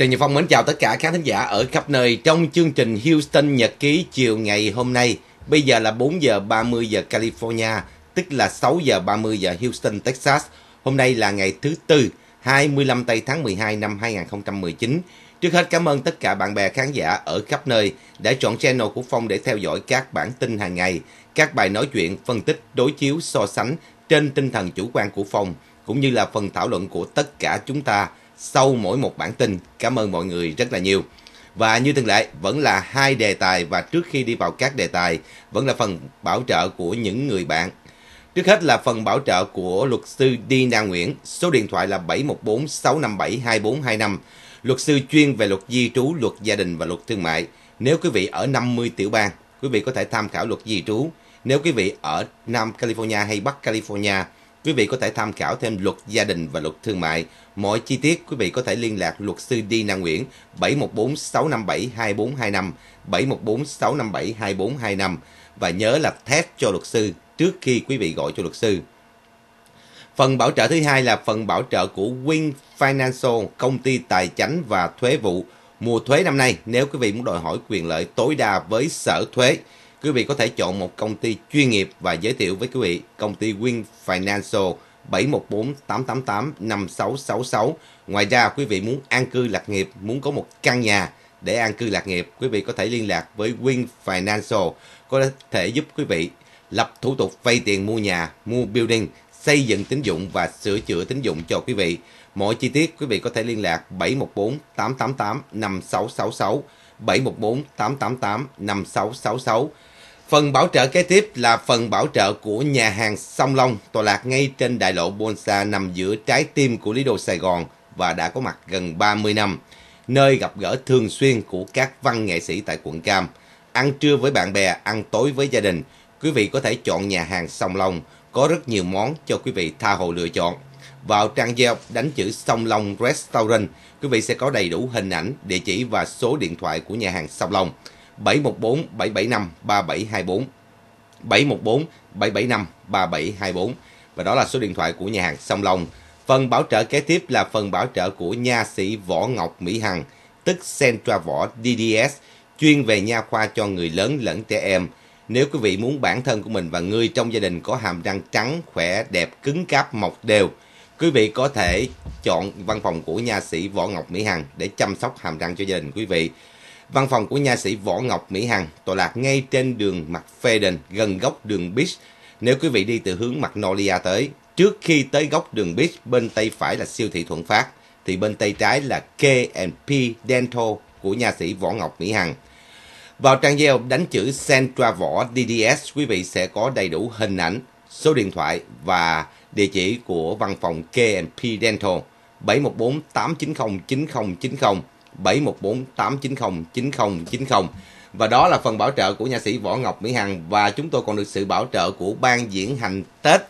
Trần Nhật Phong mến chào tất cả khán thính giả ở khắp nơi trong chương trình Houston Nhật ký chiều ngày hôm nay. Bây giờ là 4 giờ 30 giờ California, tức là 6 giờ 30 giờ Houston, Texas. Hôm nay là ngày thứ Tư, 25 tây tháng 12 năm 2019. Trước hết cảm ơn tất cả bạn bè khán giả ở khắp nơi đã chọn channel của Phong để theo dõi các bản tin hàng ngày, các bài nói chuyện, phân tích, đối chiếu, so sánh trên tinh thần chủ quan của Phong, cũng như là phần thảo luận của tất cả chúng ta sau mỗi một bản tin. Cảm ơn mọi người rất là nhiều. Và như thường lệ, vẫn là hai đề tài và trước khi đi vào các đề tài, vẫn là phần bảo trợ của những người bạn. Trước hết là phần bảo trợ của luật sư Dina Nguyễn, số điện thoại là 714 657 2425. Luật sư chuyên về luật di trú, luật gia đình và luật thương mại. Nếu quý vị ở 50 tiểu bang, quý vị có thể tham khảo luật di trú. Nếu quý vị ở Nam California hay Bắc California, quý vị có thể tham khảo thêm luật gia đình và luật thương mại. Mọi chi tiết quý vị có thể liên lạc luật sư Dina Nguyễn 714 657 2425 714 657 2425 và nhớ là test cho luật sư trước khi quý vị gọi cho luật sư. Phần bảo trợ thứ hai là phần bảo trợ của Wing Financial, công ty tài chính và thuế vụ. Mùa thuế năm nay, nếu quý vị muốn đòi hỏi quyền lợi tối đa với sở thuế, quý vị có thể chọn một công ty chuyên nghiệp và giới thiệu với quý vị công ty Win Financial 714 888 5666. Ngoài ra, quý vị muốn an cư lạc nghiệp, muốn có một căn nhà để an cư lạc nghiệp, quý vị có thể liên lạc với Win Financial, có thể giúp quý vị lập thủ tục vay tiền mua nhà, mua building, xây dựng tín dụng và sửa chữa tín dụng cho quý vị. Mọi chi tiết quý vị có thể liên lạc 714 888 5666 714 888 5666. Phần bảo trợ kế tiếp là phần bảo trợ của nhà hàng Song Long tọa lạc ngay trên đại lộ Bonsa nằm giữa trái tim của Lý Đô Sài Gòn và đã có mặt gần 30 năm, nơi gặp gỡ thường xuyên của các văn nghệ sĩ tại quận Cam. Ăn trưa với bạn bè, ăn tối với gia đình, quý vị có thể chọn nhà hàng Song Long, có rất nhiều món cho quý vị tha hồ lựa chọn. Vào trang web đánh chữ Song Long Restaurant, quý vị sẽ có đầy đủ hình ảnh, địa chỉ và số điện thoại của nhà hàng Song Long. 714 775 3724 714 775 3724 và đó là số điện thoại của nhà hàng Song Long. Phần bảo trợ kế tiếp là phần bảo trợ của nha sĩ Võ Ngọc Mỹ Hằng, tức Centra Võ DDS, chuyên về nha khoa cho người lớn lẫn trẻ em. Nếu quý vị muốn bản thân của mình và người trong gia đình có hàm răng trắng, khỏe, đẹp, cứng cáp, mọc đều, quý vị có thể chọn văn phòng của nha sĩ Võ Ngọc Mỹ Hằng để chăm sóc hàm răng cho gia đình quý vị. Văn phòng của nha sĩ Võ Ngọc Mỹ Hằng tọa lạc ngay trên đường McFadden, gần góc đường Beach. Nếu quý vị đi từ hướng Magnolia tới, trước khi tới góc đường Beach, bên tay phải là siêu thị Thuận Phát, thì bên tay trái là K&P Dental của nha sĩ Võ Ngọc Mỹ Hằng. Vào trang web đánh chữ Centra Võ DDS, quý vị sẽ có đầy đủ hình ảnh, số điện thoại và địa chỉ của văn phòng K&P Dental 714 890 9090 714 890 9090 và đó là phần bảo trợ của nhà sĩ Võ Ngọc Mỹ Hằng. Và chúng tôi còn được sự bảo trợ của ban diễn hành Tết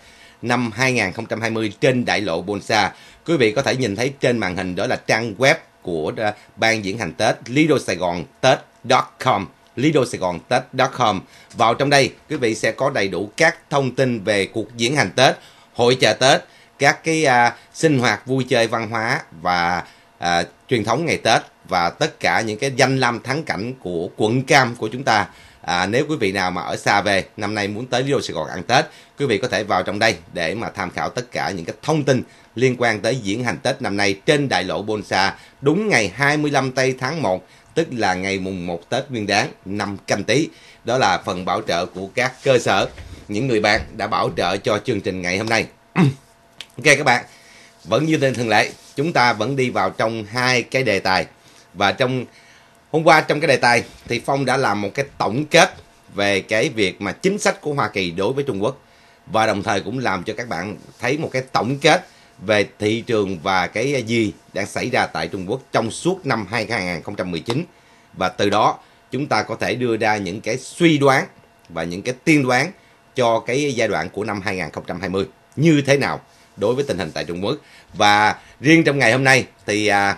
năm 2020 trên đại lộ Bonsa. Quý vị có thể nhìn thấy trên màn hình đó là trang web của ờ, ban diễn hành Tết Lido Sài Gòn Tết.com Lido Sài Gòn Tết.com Vào trong đây quý vị sẽ có đầy đủ các thông tin về cuộc diễn hành Tết, hội chợ Tết, các cái uh, sinh hoạt vui chơi văn hóa và uh, truyền thống ngày Tết và tất cả những cái danh lam thắng cảnh của quận Cam của chúng ta. À, nếu quý vị nào mà ở xa về năm nay muốn tới Lido Sài Gòn ăn Tết, quý vị có thể vào trong đây để mà tham khảo tất cả những cái thông tin liên quan tới diễn hành Tết năm nay trên đại lộ Bonsa đúng ngày 25 tây tháng 1 tức là ngày mùng 1 Tết Nguyên đán năm canh tí. Đó là phần bảo trợ của các cơ sở, những người bạn đã bảo trợ cho chương trình ngày hôm nay. ok các bạn, vẫn như tên thường lệ, chúng ta vẫn đi vào trong hai cái đề tài và trong hôm qua trong cái đề tài thì phong đã làm một cái tổng kết về cái việc mà chính sách của hoa kỳ đối với trung quốc. Và đồng thời cũng làm cho các bạn thấy một cái tổng kết về thị trường và cái gì đang xảy ra tại Trung Quốc trong suốt năm 2019 và từ đó chúng ta có thể đưa ra những cái suy đoán và những cái tiên đoán cho cái giai đoạn của năm 2020 như thế nào đối với tình hình tại Trung Quốc. Và riêng trong ngày hôm nay thì à,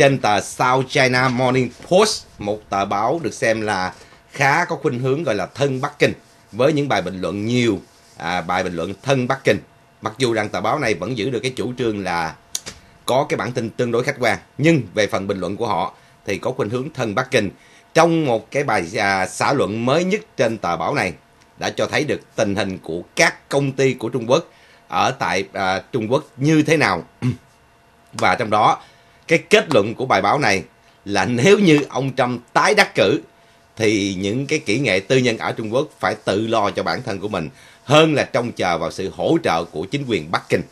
trên tờ South China Morning Post, một tờ báo được xem là khá có khuynh hướng gọi là thân Bắc Kinh. Với những bài bình luận nhiều à, bài bình luận thân Bắc Kinh. Mặc dù rằng tờ báo này vẫn giữ được cái chủ trương là có cái bản tin tương đối khách quan nhưng về phần bình luận của họ thì có khuynh hướng thân Bắc Kinh. Trong một cái bài à, xã luận mới nhất trên tờ báo này đã cho thấy được tình hình của các công ty của Trung Quốc ở tại à, Trung Quốc như thế nào. Và trong đó cái kết luận của bài báo này là nếu như ông Trump tái đắc cử, thì những cái kỹ nghệ tư nhân ở Trung Quốc phải tự lo cho bản thân của mình hơn là trông chờ vào sự hỗ trợ của chính quyền Bắc Kinh.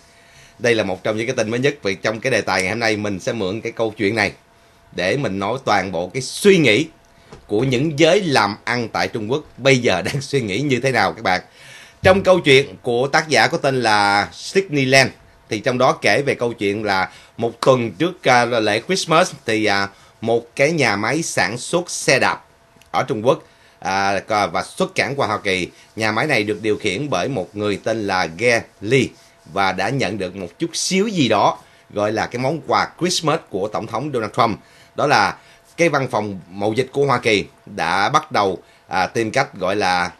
Đây là một trong những cái tin mới nhất, vì trong cái đề tài ngày hôm nay mình sẽ mượn cái câu chuyện này để mình nói toàn bộ cái suy nghĩ của những giới làm ăn tại Trung Quốc bây giờ đang suy nghĩ như thế nào các bạn. Trong câu chuyện của tác giả có tên là Sydney Land thì trong đó kể về câu chuyện là một tuần trước uh, lễ Christmas thì uh, một cái nhà máy sản xuất xe đạp ở Trung Quốc à, và xuất cảng qua Hoa Kỳ. Nhà máy này được điều khiển bởi một người tên là Ge Li và đã nhận được một chút xíu gì đó gọi là cái món quà Christmas của Tổng thống Donald Trump. Đó là cái văn phòng mậu dịch của Hoa Kỳ đã bắt đầu à, tìm cách gọi là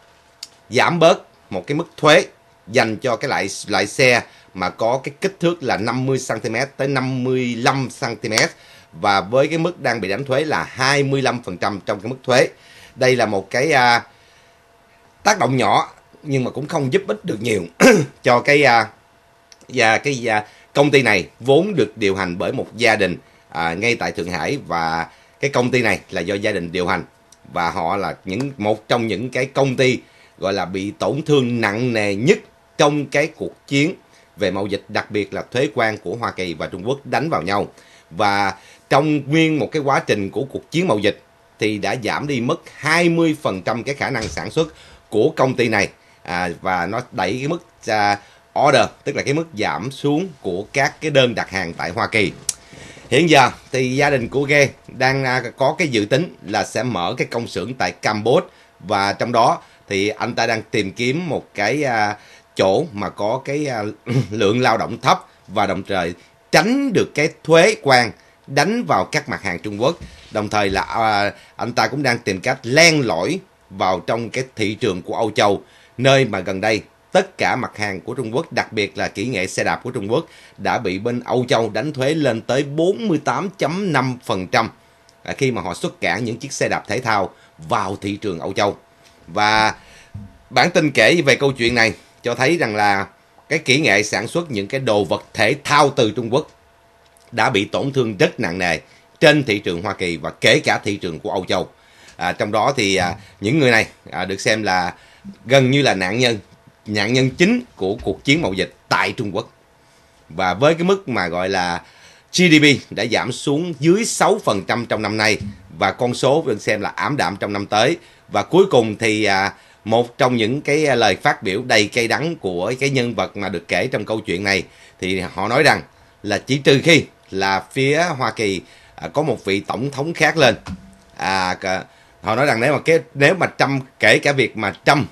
giảm bớt một cái mức thuế dành cho cái loại loại xe mà có cái kích thước là 50 cm tới 55 cm và với cái mức đang bị đánh thuế là 25% trong cái mức thuế. Đây là một cái à, tác động nhỏ nhưng mà cũng không giúp ích được nhiều cho cái à, và cái à, công ty này vốn được điều hành bởi một gia đình à, ngay tại Thượng Hải và cái công ty này là do gia đình điều hành và họ là những một trong những cái công ty gọi là bị tổn thương nặng nề nhất trong cái cuộc chiến về mậu dịch đặc biệt là thuế quan của Hoa Kỳ và Trung Quốc đánh vào nhau. Và trong nguyên một cái quá trình của cuộc chiến mậu dịch thì đã giảm đi mất 20% cái khả năng sản xuất của công ty này. À, và nó đẩy cái mức à, order tức là cái mức giảm xuống của các cái đơn đặt hàng tại Hoa Kỳ. Hiện giờ thì gia đình của Ghe đang à, có cái dự tính là sẽ mở cái công xưởng tại Campuchia và trong đó thì anh ta đang tìm kiếm một cái à, chỗ mà có cái à, lượng lao động thấp và đồng thời tránh được cái thuế quan đánh vào các mặt hàng Trung Quốc. Đồng thời là à, anh ta cũng đang tìm cách len lỏi vào trong cái thị trường của Âu Châu, nơi mà gần đây tất cả mặt hàng của Trung Quốc, đặc biệt là kỹ nghệ xe đạp của Trung Quốc đã bị bên Âu Châu đánh thuế lên tới 48.5% à, khi mà họ xuất cảng những chiếc xe đạp thể thao vào thị trường Âu Châu. Và bản tin kể về câu chuyện này cho thấy rằng là cái kỹ nghệ sản xuất những cái đồ vật thể thao từ Trung Quốc đã bị tổn thương rất nặng nề trên thị trường Hoa Kỳ và kể cả thị trường của Âu Châu. À, trong đó thì à, những người này à, được xem là gần như là nạn nhân, nạn nhân chính của cuộc chiến mậu dịch tại Trung Quốc. Và với cái mức mà gọi là GDP đã giảm xuống dưới 6% trong năm nay và con số được xem là ám đạm trong năm tới. Và cuối cùng thì à, một trong những cái à, lời phát biểu đầy cay đắng của cái nhân vật mà được kể trong câu chuyện này thì họ nói rằng là chỉ trừ khi là phía Hoa Kỳ à, có một vị tổng thống khác lên à, họ nói rằng nếu mà cái nếu mà Trump kể cả việc mà Trump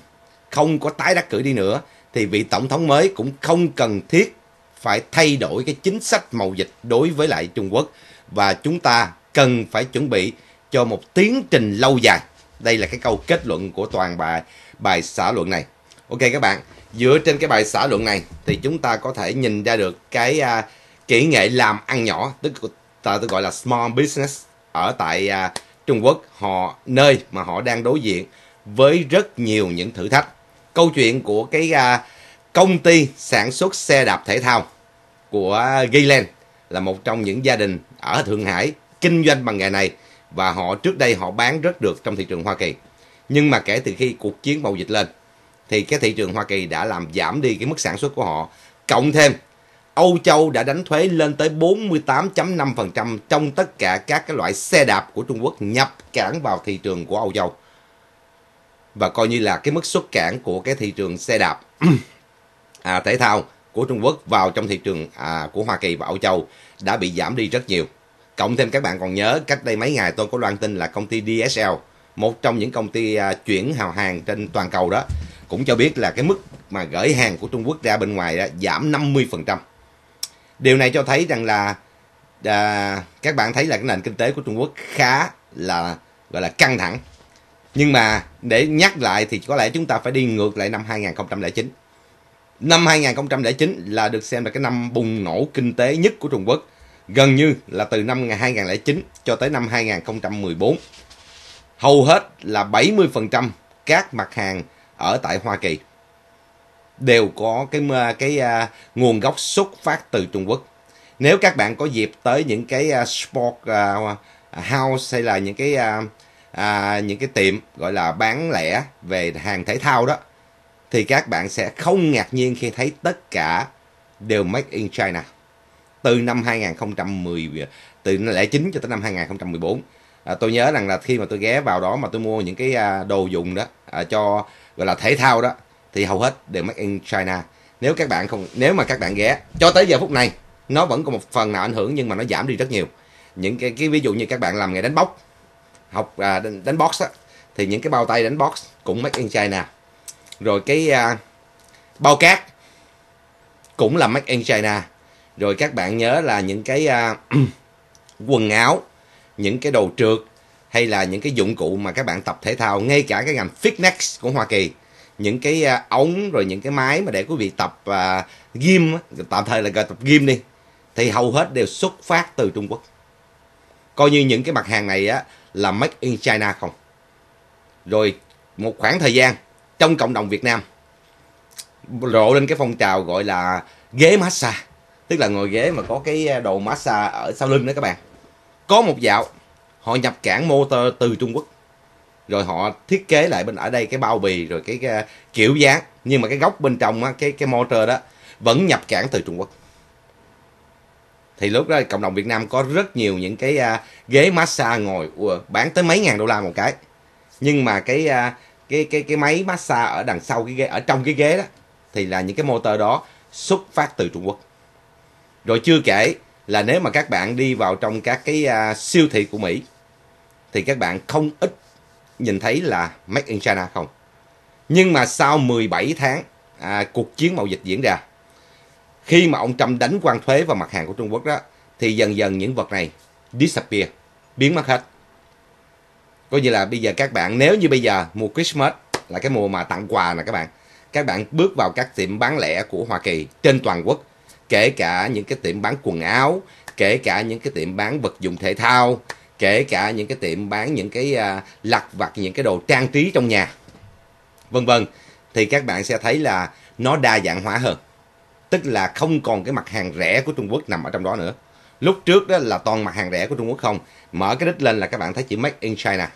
không có tái đắc cử đi nữa thì vị tổng thống mới cũng không cần thiết phải thay đổi cái chính sách mậu dịch đối với lại Trung Quốc và chúng ta cần phải chuẩn bị cho một tiến trình lâu dài. Đây là cái câu kết luận của toàn bài bài xã luận này. Ok các bạn, dựa trên cái bài xã luận này thì chúng ta có thể nhìn ra được cái uh, kỹ nghệ làm ăn nhỏ tức ta tôi gọi là small business ở tại uh, Trung Quốc. Họ nơi mà họ đang đối diện với rất nhiều những thử thách. Câu chuyện của cái uh, công ty sản xuất xe đạp thể thao của Gayland là một trong những gia đình ở Thượng Hải kinh doanh bằng nghề này và họ trước đây họ bán rất được trong thị trường Hoa Kỳ nhưng mà kể từ khi cuộc chiến mậu dịch lên thì cái thị trường Hoa Kỳ đã làm giảm đi cái mức sản xuất của họ cộng thêm Âu Châu đã đánh thuế lên tới 48.5% trong tất cả các cái loại xe đạp của Trung Quốc nhập cảng vào thị trường của Âu Châu. Và coi như là cái mức xuất cảng của cái thị trường xe đạp à, thể thao của Trung Quốc vào trong thị trường à, của Hoa Kỳ và Âu Châu đã bị giảm đi rất nhiều. Cộng thêm các bạn còn nhớ cách đây mấy ngày tôi có loan tin là công ty DSL, một trong những công ty à, chuyển hào hàng trên toàn cầu đó, cũng cho biết là cái mức mà gửi hàng của Trung Quốc ra bên ngoài đó, giảm 50%. Điều này cho thấy rằng là à, các bạn thấy là cái nền kinh tế của Trung Quốc khá là gọi là căng thẳng. Nhưng mà để nhắc lại thì có lẽ chúng ta phải đi ngược lại năm 2009. Năm 2009 là được xem là cái năm bùng nổ kinh tế nhất của Trung Quốc gần như là từ năm 2009 cho tới năm 2014. Hầu hết là 70% các mặt hàng ở tại Hoa Kỳ đều có cái cái uh, nguồn gốc xuất phát từ Trung Quốc. Nếu các bạn có dịp tới những cái uh, sport uh, house hay là những cái uh, uh, những cái tiệm gọi là bán lẻ về hàng thể thao đó thì các bạn sẽ không ngạc nhiên khi thấy tất cả đều made in China từ năm 2010 từ lẻ chín cho tới năm 2014 à, tôi nhớ rằng là khi mà tôi ghé vào đó mà tôi mua những cái à, đồ dùng đó à, cho gọi là thể thao đó thì hầu hết đều made in China. Nếu các bạn không nếu mà các bạn ghé cho tới giờ phút này nó vẫn có một phần nào ảnh hưởng nhưng mà nó giảm đi rất nhiều. Những cái, cái ví dụ như các bạn làm nghề đánh bóc học à, đánh, đánh box á thì những cái bao tay đánh box cũng made in China. Rồi cái à, bao cát cũng là made in China rồi các bạn nhớ là những cái à, quần áo những cái đồ trượt hay là những cái dụng cụ mà các bạn tập thể thao ngay cả cái ngành fitness của Hoa Kỳ. Những cái à, ống rồi những cái máy mà để quý vị tập uh, gym tạm thời là gọi tập gym đi thì hầu hết đều xuất phát từ Trung Quốc. Coi như những cái mặt hàng này á là made in China không? Rồi một khoảng thời gian trong cộng đồng Việt Nam rộ lên cái phong trào gọi là ghế massage tức là ngồi ghế mà có cái à, đồ massage ở sau lưng đó các bạn. Có một dạo họ nhập cảng motor từ Trung Quốc. Rồi họ thiết kế lại bên ở đây cái bao bì rồi cái, cái kiểu dáng. Nhưng mà cái góc bên trong á, cái cái motor đó vẫn nhập cảng từ Trung Quốc. Thì lúc đó cộng đồng Việt Nam có rất nhiều những cái uh, ghế massage ngồi uh, bán tới mấy ngàn đô la một cái. Nhưng mà cái uh, cái cái cái máy massage ở đằng sau cái ghế ở trong cái ghế đó thì là những cái motor đó xuất phát từ Trung Quốc rồi chưa kể là nếu mà các bạn đi vào trong các cái uh, siêu thị của Mỹ thì các bạn không ít nhìn thấy là Made in China không. Nhưng mà sau 17 tháng à, cuộc chiến mậu dịch diễn ra, khi mà ông Trump đánh quan thuế vào mặt hàng của Trung Quốc đó, thì dần dần những vật này disappear, biến mất hết. có như là bây giờ các bạn, nếu như bây giờ mùa Christmas là cái mùa mà tặng quà nè các bạn, các bạn bước vào các tiệm bán lẻ của Hoa Kỳ trên toàn quốc, kể cả những cái tiệm bán quần áo, kể cả những cái tiệm bán vật dụng thể thao, kể cả những cái tiệm bán những cái uh, lặt vặt những cái đồ trang trí trong nhà. Vân vân thì các bạn sẽ thấy là nó đa dạng hóa hơn. Tức là không còn cái mặt hàng rẻ của Trung Quốc nằm ở trong đó nữa. Lúc trước đó là toàn mặt hàng rẻ của Trung Quốc không. Mở cái đích lên là các bạn thấy chỉ make in China.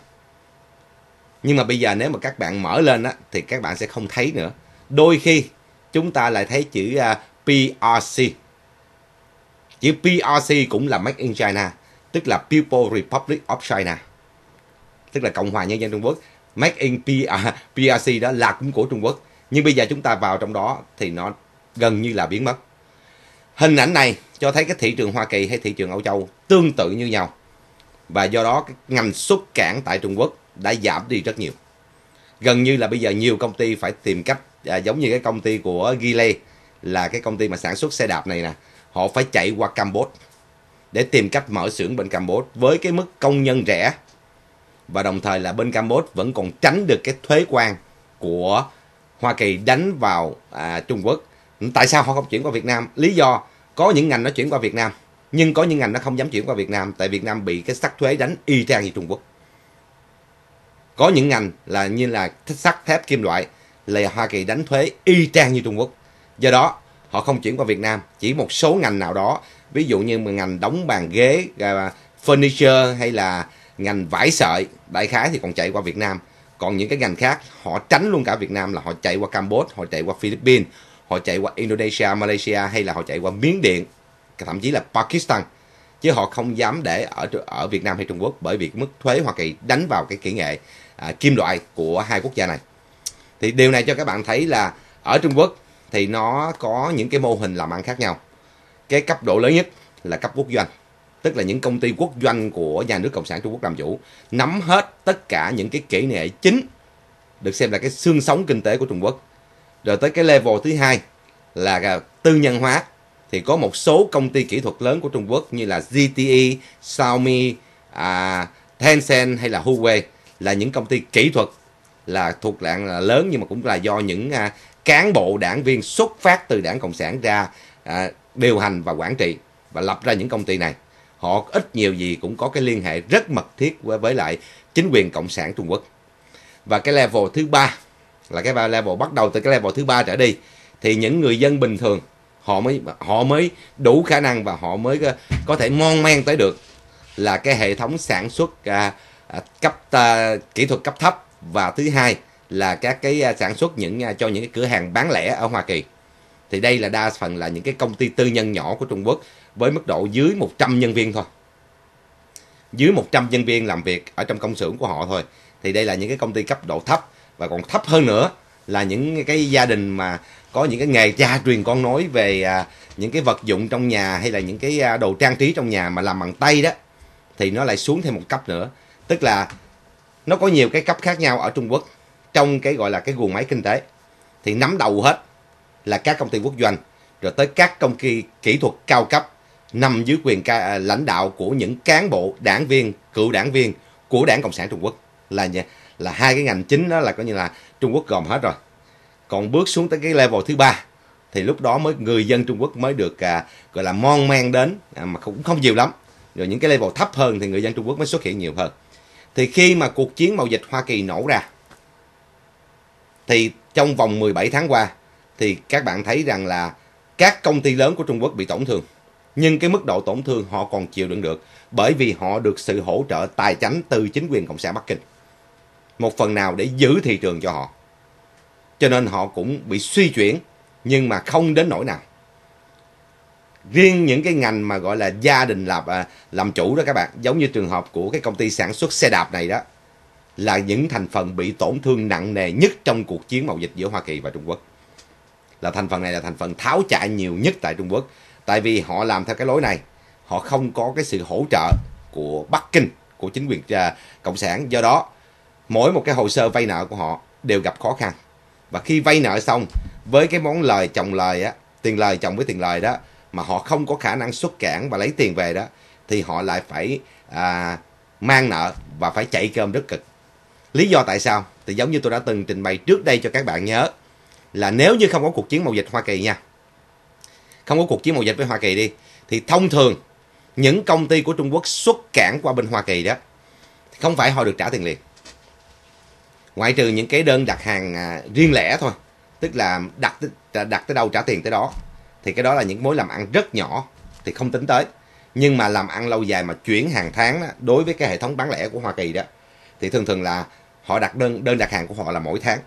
Nhưng mà bây giờ nếu mà các bạn mở lên á thì các bạn sẽ không thấy nữa. Đôi khi chúng ta lại thấy chữ uh, PRC chữ PRC cũng là make in China tức là People Republic of China tức là Cộng hòa Nhân dân Trung Quốc. Make in PR, PRC đó là cũng của Trung Quốc nhưng bây giờ chúng ta vào trong đó thì nó gần như là biến mất. Hình ảnh này cho thấy cái thị trường Hoa Kỳ hay thị trường Âu Châu tương tự như nhau và do đó cái ngành xuất cảng tại Trung Quốc đã giảm đi rất nhiều. Gần như là bây giờ nhiều công ty phải tìm cách à, giống như cái công ty của Gile là cái công ty mà sản xuất xe đạp này nè họ phải chạy qua Campuchia để tìm cách mở xưởng bên Campuchia với cái mức công nhân rẻ và đồng thời là bên Campuchia vẫn còn tránh được cái thuế quan của Hoa Kỳ đánh vào à, Trung Quốc. Tại sao họ không chuyển qua Việt Nam? Lý do có những ngành nó chuyển qua Việt Nam nhưng có những ngành nó không dám chuyển qua Việt Nam tại Việt Nam bị cái sắc thuế đánh y chang như Trung Quốc. Có những ngành là như là sắt thép kim loại là Hoa Kỳ đánh thuế y chang như Trung Quốc. Do đó họ không chuyển qua Việt Nam, chỉ một số ngành nào đó. Ví dụ như ngành đóng bàn ghế à, furniture hay là ngành vải sợi đại khái thì còn chạy qua Việt Nam. Còn những cái ngành khác họ tránh luôn cả Việt Nam là họ chạy qua Campuchia họ chạy qua Philippines họ chạy qua Indonesia Malaysia hay là họ chạy qua Miến Điện thậm chí là Pakistan. Chứ họ không dám để ở ở Việt Nam hay Trung Quốc bởi vì mức thuế Hoa Kỳ đánh vào cái kỹ nghệ à, kim loại của hai quốc gia này. Thì điều này cho các bạn thấy là ở Trung Quốc thì nó có những cái mô hình làm ăn khác nhau. Cái cấp độ lớn nhất là cấp quốc doanh tức là những công ty quốc doanh của nhà nước cộng sản trung quốc làm chủ nắm hết tất cả những cái kỹ nghệ chính được xem là cái xương sống kinh tế của trung quốc. Rồi tới cái level thứ hai là tư nhân hóa thì có một số công ty kỹ thuật lớn của trung quốc như là ZTE, Xiaomi, à, Tencent hay là Huawei là những công ty kỹ thuật là thuộc dạng là lớn nhưng mà cũng là do những à, cán bộ đảng viên xuất phát từ đảng cộng sản ra à, điều hành và quản trị và lập ra những công ty này. Họ ít nhiều gì cũng có cái liên hệ rất mật thiết với, với lại chính quyền cộng sản Trung Quốc. Và cái level thứ ba là cái level bắt đầu từ cái level thứ ba trở đi thì những người dân bình thường họ mới họ mới đủ khả năng và họ mới ờ, có thể mon men tới được là cái hệ thống sản xuất à, à, cấp à, kỹ thuật cấp thấp. Và thứ hai là các cái à, sản xuất những à, cho những cái cửa hàng bán lẻ ở Hoa Kỳ. Thì đây là đa phần là những cái công ty tư nhân nhỏ của Trung Quốc với mức độ dưới 100 nhân viên thôi. Dưới 100 nhân viên làm việc ở trong công xưởng của họ thôi. Thì đây là những cái công ty cấp độ thấp và còn thấp hơn nữa là những cái gia đình mà có những cái nghề cha truyền con nối về à, những cái vật dụng trong nhà hay là những cái à, đồ trang trí trong nhà mà làm bằng tay đó thì nó lại xuống thêm một cấp nữa. Tức là nó có nhiều cái cấp khác nhau ở Trung Quốc trong cái gọi là cái guồng máy kinh tế thì nắm đầu hết là các công ty quốc doanh rồi tới các công ty kỹ thuật cao cấp nằm dưới quyền ca, à, lãnh đạo của những cán bộ đảng viên cựu đảng viên của đảng cộng sản Trung Quốc. Là là hai cái ngành chính đó là coi như là Trung Quốc gồm hết rồi. Còn bước xuống tới cái level thứ ba thì lúc đó mới người dân Trung Quốc mới được à, gọi là mon men đến à, mà cũng không nhiều lắm. Rồi những cái level thấp hơn thì người dân Trung Quốc mới xuất hiện nhiều hơn. Thì khi mà cuộc chiến mậu dịch Hoa Kỳ nổ ra thì trong vòng 17 tháng qua, thì các bạn thấy rằng là các công ty lớn của Trung Quốc bị tổn thương. Nhưng cái mức độ tổn thương họ còn chịu đựng được bởi vì họ được sự hỗ trợ tài chính từ chính quyền cộng sản Bắc Kinh. Một phần nào để giữ thị trường cho họ. Cho nên họ cũng bị suy chuyển, nhưng mà không đến nỗi nào. Riêng những cái ngành mà gọi là gia đình làm à, làm chủ đó các bạn, giống như trường hợp của cái công ty sản xuất xe đạp này đó là những thành phần bị tổn thương nặng nề nhất trong cuộc chiến mậu dịch giữa Hoa Kỳ và Trung Quốc. Là thành phần này là thành phần tháo chạy nhiều nhất tại Trung Quốc. Tại vì họ làm theo cái lối này họ không có cái sự hỗ trợ của Bắc Kinh của chính quyền à, cộng sản. Do đó mỗi một cái hồ sơ vay nợ của họ đều gặp khó khăn. Và khi vay nợ xong với cái món lời chồng lời á tiền lời chồng với tiền lời đó mà họ không có khả năng xuất cản và lấy tiền về đó thì họ lại phải à, mang nợ và phải chạy cơm rất cực lý do tại sao? Thì giống như tôi đã từng trình bày trước đây cho các bạn nhớ là nếu như không có cuộc chiến mậu dịch Hoa Kỳ nha không có cuộc chiến mậu dịch với Hoa Kỳ đi thì thông thường những công ty của Trung Quốc xuất cảng qua bên Hoa Kỳ đó không phải họ được trả tiền liền. Ngoại trừ những cái đơn đặt hàng à, riêng lẻ thôi tức là đặt đặt tới đâu trả tiền tới đó thì cái đó là những mối làm ăn rất nhỏ thì không tính tới. Nhưng mà làm ăn lâu dài mà chuyển hàng tháng đó, đối với cái hệ thống bán lẻ của Hoa Kỳ đó thì thường thường là họ đặt đơn đơn đặt hàng của họ là mỗi tháng.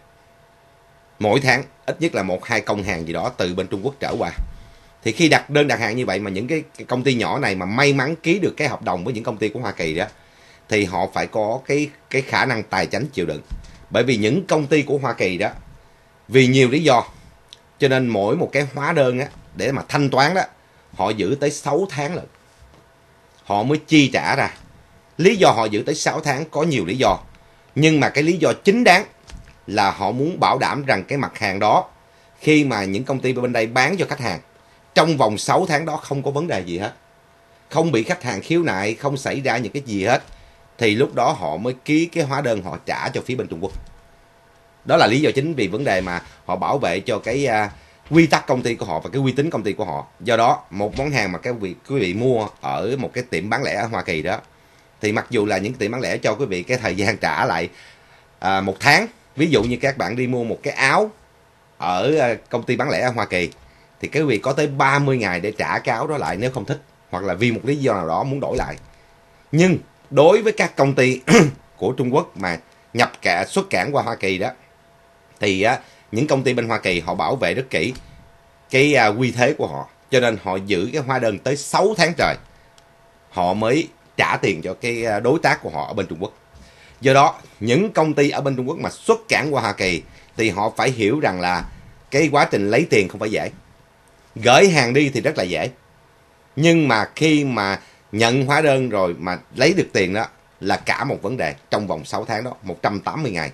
Mỗi tháng ít nhất là một hai công hàng gì đó từ bên Trung Quốc trở qua. Thì khi đặt đơn đặt hàng như vậy mà những cái, công ty nhỏ này mà may mắn ký được cái hợp đồng với những công ty của Hoa Kỳ đó thì họ phải có cái cái khả năng tài chính chịu đựng. Bởi vì những công ty của Hoa Kỳ đó vì nhiều lý do cho nên mỗi một cái hóa đơn á để mà thanh toán đó họ giữ tới 6 tháng lận. Họ mới chi trả ra. Lý do họ giữ tới 6 tháng có nhiều lý do nhưng mà cái lý do chính đáng là họ muốn bảo đảm rằng cái mặt hàng đó khi mà những công ty bên đây bán cho khách hàng trong vòng 6 tháng đó không có vấn đề gì hết. Không bị khách hàng khiếu nại không xảy ra những cái gì hết thì lúc đó họ mới ký cái hóa đơn họ trả cho phía bên Trung Quốc. Đó là lý do chính vì vấn đề mà họ bảo vệ cho cái uh, quy tắc công ty của họ và cái uy tín công ty của họ. Do đó một món hàng mà các vị quý vị mua ở một cái tiệm bán lẻ ở Hoa Kỳ đó thì mặc dù là những tiệm bán lẻ cho quý vị cái thời gian trả lại à, một tháng. Ví dụ như các bạn đi mua một cái áo ở à, công ty bán lẻ ở Hoa Kỳ thì quý vị có tới 30 ngày để trả cái áo đó lại nếu không thích hoặc là vì một lý do nào đó muốn đổi lại. Nhưng đối với các công ty của Trung Quốc mà nhập cả xuất cảng qua Hoa Kỳ đó thì á, những công ty bên Hoa Kỳ họ bảo vệ rất kỹ cái à, quy thế của họ. Cho nên họ giữ cái hóa đơn tới 6 tháng trời. Họ mới trả tiền cho cái à, đối tác của họ ở bên Trung Quốc. Do đó, những công ty ở bên Trung Quốc mà xuất cảng qua Hoa Kỳ thì họ phải hiểu rằng là cái quá trình lấy tiền không phải dễ. Gửi hàng đi thì rất là dễ. Nhưng mà khi mà nhận hóa đơn rồi mà lấy được tiền đó là cả một vấn đề trong vòng 6 tháng đó 180 ngày.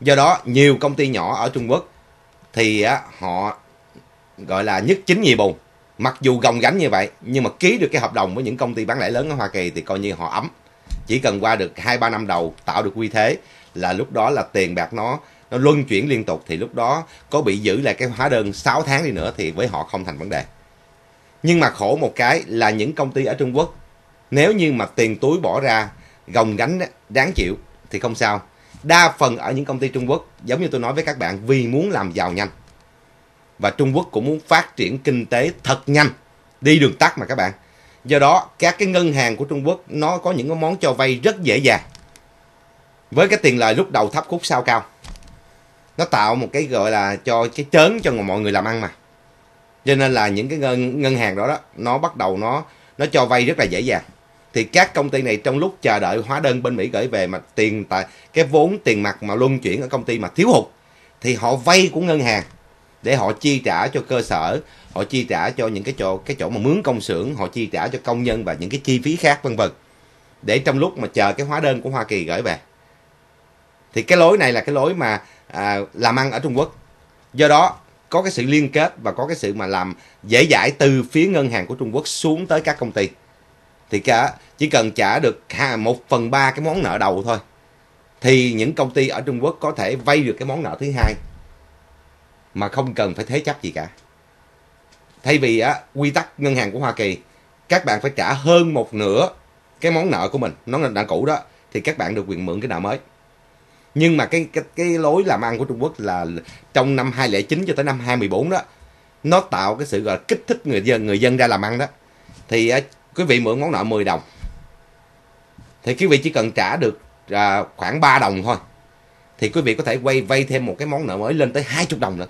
Do đó, nhiều công ty nhỏ ở Trung Quốc thì họ gọi là nhất chính nhì bùng mặc dù gồng gánh như vậy, nhưng mà ký được cái hợp đồng với những công ty bán lẻ lớn ở Hoa Kỳ thì coi như họ ấm chỉ cần qua được hai, ba năm đầu tạo được quy thế là lúc đó là tiền bạc nó nó luân chuyển liên tục, thì lúc đó có bị giữ lại cái hóa đơn 6 tháng đi nữa thì với họ không thành vấn đề Nhưng mà khổ một cái là những công ty ở Trung Quốc, nếu như mà tiền túi bỏ ra, gồng gánh đáng chịu thì không sao. Đa phần ở những công ty Trung Quốc, giống như tôi nói với các bạn, vì muốn làm giàu nhanh. Và Trung Quốc cũng muốn phát triển kinh tế thật nhanh. Đi đường tắt mà các bạn. Do đó các cái ngân hàng của Trung Quốc nó có những cái món cho vay rất dễ dàng. Với cái tiền lời lúc đầu thấp khúc sau cao. Nó tạo một cái gọi là cho cái chớn cho mọi người làm ăn mà. Cho nên là những cái ngân, ngân hàng đó đó nó bắt đầu nó nó cho vay rất là dễ dàng. Thì các công ty này trong lúc chờ đợi hóa đơn bên Mỹ gửi về mà tiền tại cái vốn tiền mặt mà luân chuyển ở công ty mà thiếu hụt thì họ vay của ngân hàng để họ chi trả cho cơ sở, họ chi trả cho những cái chỗ cái chỗ mà mướn công xưởng, họ chi trả cho công nhân và những cái chi phí khác vân vân. Để trong lúc mà chờ cái hóa đơn của Hoa Kỳ gửi về. Thì cái lối này là cái lối mà à, làm ăn ở Trung Quốc. Do đó có cái sự liên kết và có cái sự mà làm dễ dãi từ phía ngân hàng của Trung Quốc xuống tới các công ty. Thì cả chỉ cần trả được một phần ba cái món nợ đầu thôi thì những công ty ở Trung Quốc có thể vay được cái món nợ thứ hai mà không cần phải thế chấp gì cả. Thay vì á, quy tắc ngân hàng của Hoa Kỳ, các bạn phải trả hơn một nửa cái món nợ của mình, nó là nợ cũ đó, thì các bạn được quyền mượn cái nợ mới. Nhưng mà cái cái cái lối làm ăn của Trung Quốc là trong năm 2009 cho tới năm 2014 đó, nó tạo cái sự gọi là kích thích người dân người dân ra làm ăn đó. Thì á, quý vị mượn món nợ 10 đồng. Thì quý vị chỉ cần trả được à, khoảng 3 đồng thôi. Thì quý vị có thể quay vay thêm một cái món nợ mới lên tới 20 đồng nữa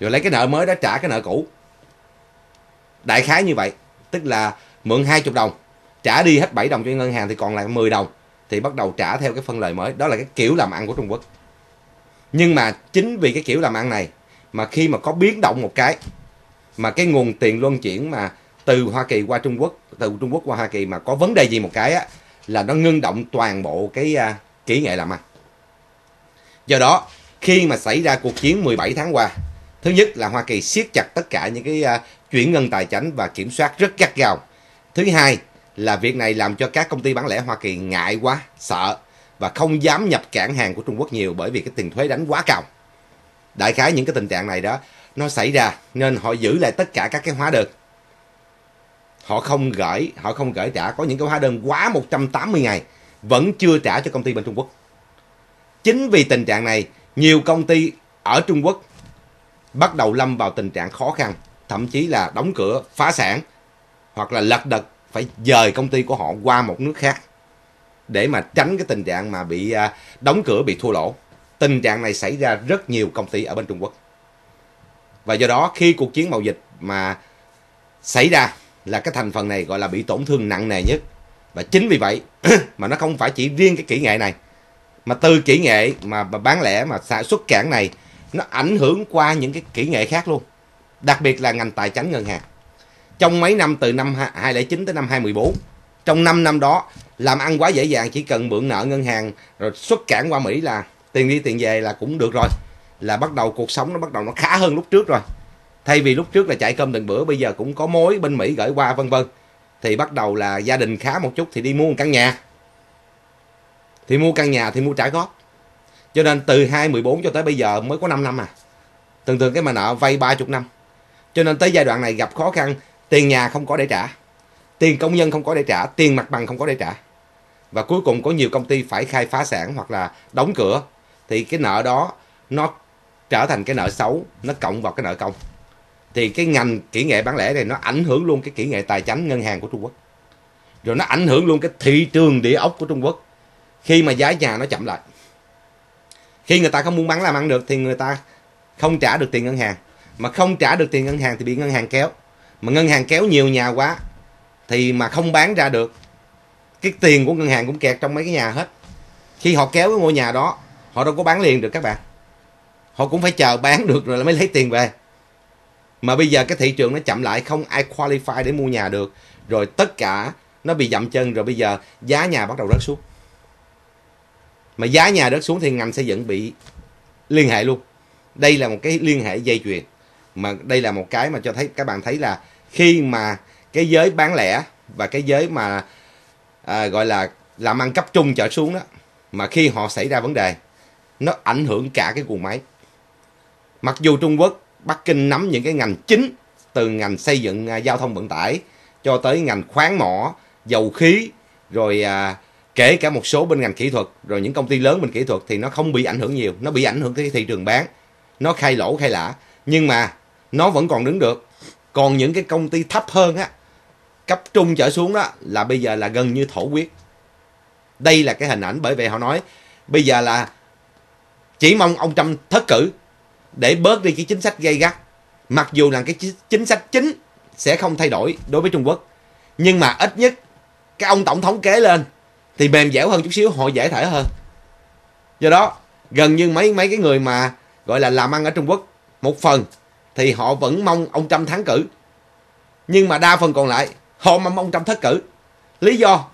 rồi lấy cái nợ mới đó trả cái nợ cũ. Đại khái như vậy tức là mượn 20 đồng trả đi hết 7 đồng cho ngân hàng thì còn lại 10 đồng thì bắt đầu trả theo cái phân lời mới. Đó là cái kiểu làm ăn của Trung Quốc. Nhưng mà chính vì cái kiểu làm ăn này mà khi mà có biến động một cái mà cái nguồn tiền luân chuyển mà từ Hoa Kỳ qua Trung Quốc từ Trung Quốc qua Hoa Kỳ mà có vấn đề gì một cái á là nó ngưng động toàn bộ cái uh, kỹ nghệ làm ăn. Do đó khi mà xảy ra cuộc chiến 17 tháng qua Thứ nhất là Hoa Kỳ siết chặt tất cả những cái uh, chuyển ngân tài chính và kiểm soát rất gắt gao. Thứ hai là việc này làm cho các công ty bán lẻ Hoa Kỳ ngại quá, sợ và không dám nhập cảng hàng của Trung Quốc nhiều bởi vì cái tiền thuế đánh quá cao. Đại khái những cái tình trạng này đó nó xảy ra nên họ giữ lại tất cả các cái hóa đơn. Họ không gửi, họ không gửi trả có những cái hóa đơn quá 180 ngày vẫn chưa trả cho công ty bên Trung Quốc. Chính vì tình trạng này, nhiều công ty ở Trung Quốc bắt đầu lâm vào tình trạng khó khăn, thậm chí là đóng cửa, phá sản hoặc là lật đật phải dời công ty của họ qua một nước khác để mà tránh cái tình trạng mà bị à, đóng cửa bị thua lỗ. Tình trạng này xảy ra rất nhiều công ty ở bên Trung Quốc. Và do đó khi cuộc chiến mậu dịch mà xảy ra là cái thành phần này gọi là bị tổn thương nặng nề nhất. Và chính vì vậy mà nó không phải chỉ riêng cái kỹ nghệ này mà từ kỹ nghệ mà bán lẻ mà sản xuất cảng này nó ảnh hưởng qua những cái kỹ nghệ khác luôn. Đặc biệt là ngành tài chính ngân hàng. Trong mấy năm từ năm 2009 tới năm 2014 trong 5 năm đó, làm ăn quá dễ dàng, chỉ cần mượn nợ ngân hàng, rồi xuất cảng qua Mỹ là tiền đi tiền về là cũng được rồi. Là bắt đầu cuộc sống nó bắt đầu nó khá hơn lúc trước rồi. Thay vì lúc trước là chạy cơm từng bữa, bây giờ cũng có mối bên Mỹ gửi qua, vân vân. Thì bắt đầu là gia đình khá một chút thì đi mua một căn nhà. Thì mua căn nhà thì mua trả góp cho nên từ 2014 cho tới bây giờ mới có 5 năm à. Thường thường cái mà nợ vay 30 năm. Cho nên tới giai đoạn này gặp khó khăn, tiền nhà không có để trả, tiền công nhân không có để trả, tiền mặt bằng không có để trả. Và cuối cùng có nhiều công ty phải khai phá sản hoặc là đóng cửa thì cái nợ đó nó trở thành cái nợ xấu, nó cộng vào cái nợ công. Thì cái ngành kỹ nghệ bán lẻ này nó ảnh hưởng luôn cái kỹ nghệ tài chính ngân hàng của Trung Quốc. Rồi nó ảnh hưởng luôn cái thị trường địa ốc của Trung Quốc khi mà giá nhà nó chậm lại khi người ta không muốn bán làm ăn được thì người ta không trả được tiền ngân hàng. Mà không trả được tiền ngân hàng thì bị ngân hàng kéo. Mà ngân hàng kéo nhiều nhà quá thì mà không bán ra được, cái tiền của ngân hàng cũng kẹt trong mấy cái nhà hết. Khi họ kéo cái ngôi nhà đó, họ đâu có bán liền được các bạn. Họ cũng phải chờ bán được rồi mới lấy tiền về. Mà bây giờ cái thị trường nó chậm lại, không ai qualify để mua nhà được. Rồi tất cả nó bị dậm chân, rồi bây giờ giá nhà bắt đầu rớt xuống mà giá nhà đất xuống thì ngành xây dựng bị liên hệ luôn. Đây là một cái liên hệ dây chuyền. Mà đây là một cái mà cho thấy các bạn thấy là khi mà cái giới bán lẻ và cái giới mà à, gọi là làm ăn cấp trung trở xuống đó mà khi họ xảy ra vấn đề nó ảnh hưởng cả cái cuồng máy. Mặc dù Trung Quốc Bắc Kinh nắm những cái ngành chính từ ngành xây dựng à, giao thông vận tải cho tới ngành khoáng mỏ, dầu khí, rồi à, kể cả một số bên ngành kỹ thuật, rồi những công ty lớn bên kỹ thuật thì nó không bị ảnh hưởng nhiều, nó bị ảnh hưởng tới thị trường bán, nó khai lỗ khai lã, nhưng mà nó vẫn còn đứng được. Còn những cái công ty thấp hơn á, cấp trung trở xuống đó là bây giờ là gần như thổ quyết. Đây là cái hình ảnh bởi vì họ nói bây giờ là chỉ mong ông Trump thất cử để bớt đi cái chính sách gây gắt. Mặc dù là cái chính sách chính sẽ không thay đổi đối với Trung Quốc. Nhưng mà ít nhất cái ông tổng thống kế lên thì mềm dẻo hơn chút xíu, họ dễ thể hơn. Do đó, gần như mấy mấy cái người mà gọi là làm ăn ở Trung Quốc, một phần thì họ vẫn mong ông Trump thắng cử. Nhưng mà đa phần còn lại, họ mong ông Trump thất cử. Lý do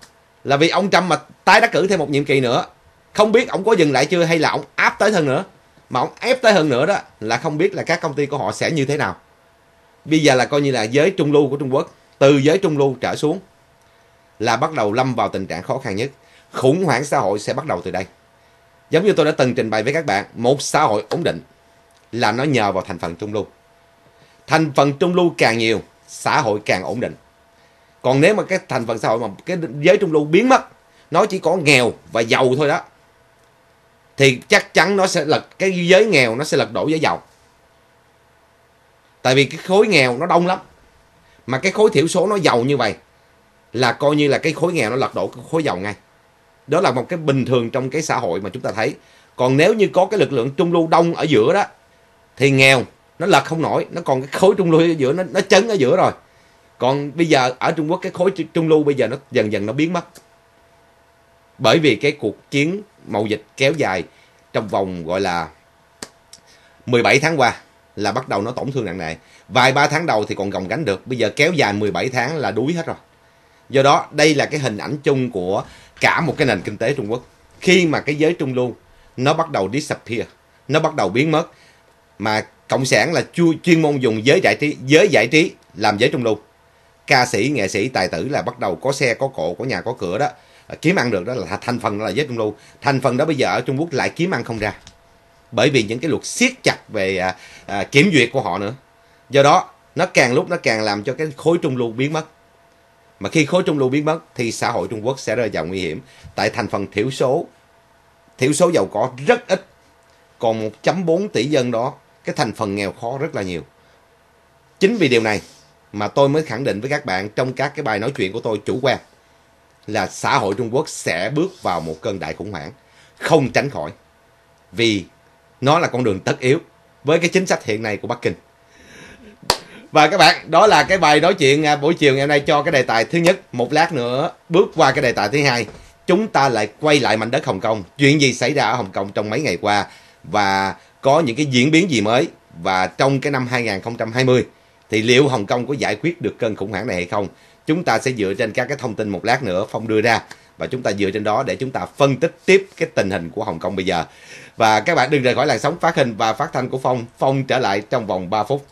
là vì ông Trump mà tái đắc cử thêm một nhiệm kỳ nữa, không biết ông có dừng lại chưa hay là ông áp tới hơn nữa mà ông ép tới hơn nữa đó là không biết là các công ty của họ sẽ như thế nào bây giờ là coi như là giới trung lưu của Trung Quốc từ giới trung lưu trở xuống là bắt đầu lâm vào tình trạng khó khăn nhất. Khủng hoảng xã hội sẽ bắt đầu từ đây. Giống như tôi đã từng trình bày với các bạn, một xã hội ổn định là nó nhờ vào thành phần trung lưu. Thành phần trung lưu càng nhiều, xã hội càng ổn định. Còn nếu mà cái thành phần xã hội mà cái giới trung lưu biến mất, nó chỉ có nghèo và giàu thôi đó, thì chắc chắn nó sẽ lật, cái giới nghèo nó sẽ lật đổ giới giàu. Tại vì cái khối nghèo nó đông lắm, mà cái khối thiểu số nó giàu như vậy là coi như là cái khối nghèo nó lật đổ cái khối giàu ngay. Đó là một cái bình thường trong cái xã hội mà chúng ta thấy. Còn nếu như có cái lực lượng trung lưu đông ở giữa đó thì nghèo nó lật không nổi nó còn cái khối trung lưu ở giữa nó nó chấn ở giữa rồi. Còn bây giờ ở Trung Quốc cái khối trung lưu bây giờ nó dần dần nó biến mất. Bởi vì cái cuộc chiến mậu dịch kéo dài trong vòng gọi là 17 tháng qua là bắt đầu nó tổn thương nặng nề. Vài ba tháng đầu thì còn gồng gánh được, bây giờ kéo dài 17 tháng là đuối hết rồi. Do đó, đây là cái hình ảnh chung của cả một cái nền kinh tế Trung Quốc. Khi mà cái giới trung lưu nó bắt đầu disappear, nó bắt đầu biến mất mà cộng sản là chuyên môn dùng giới giải trí, giới giải trí làm giới trung lưu. Ca sĩ, nghệ sĩ, tài tử là bắt đầu có xe, có cộ, có nhà, có cửa đó. Kiếm ăn được đó là thành phần đó là giới trung lưu. Thành phần đó bây giờ ở trung quốc lại kiếm ăn không ra. Bởi vì những cái luật siết chặt về à, à, kiểm duyệt của họ nữa. Do đó nó càng lúc nó càng làm cho cái khối trung lưu biến mất mà khi khối trung lưu biến mất, thì xã hội trung quốc sẽ rơi vào nguy hiểm. Tại thành phần thiểu số thiểu số giàu có rất ít. Còn 1.4 tỷ dân đó, cái thành phần nghèo khó rất là nhiều. Chính vì điều này mà tôi mới khẳng định với các bạn trong các cái bài nói chuyện của tôi chủ quan là xã hội Trung Quốc sẽ bước vào một cơn đại khủng hoảng. Không tránh khỏi, vì nó là con đường tất yếu với cái chính sách hiện nay của Bắc Kinh và các bạn, đó là cái bài nói chuyện à, buổi chiều ngày hôm nay cho cái đề tài thứ nhất. Một lát nữa, bước qua cái đề tài thứ hai. Chúng ta lại quay lại mảnh đất Hồng Kông. Chuyện gì xảy ra ở Hồng Kông trong mấy ngày qua? Và có những cái diễn biến gì mới? Và trong cái năm 2020 thì liệu Hồng Kông có giải quyết được cơn khủng hoảng này hay không? Chúng ta sẽ dựa trên các cái thông tin một lát nữa Phong đưa ra. Và chúng ta dựa trên đó để chúng ta phân tích tiếp cái tình hình của Hồng Kông bây giờ. Và các bạn đừng rời khỏi làn sóng phát hình và phát thanh của Phong. Phong trở lại trong vòng 3 phút.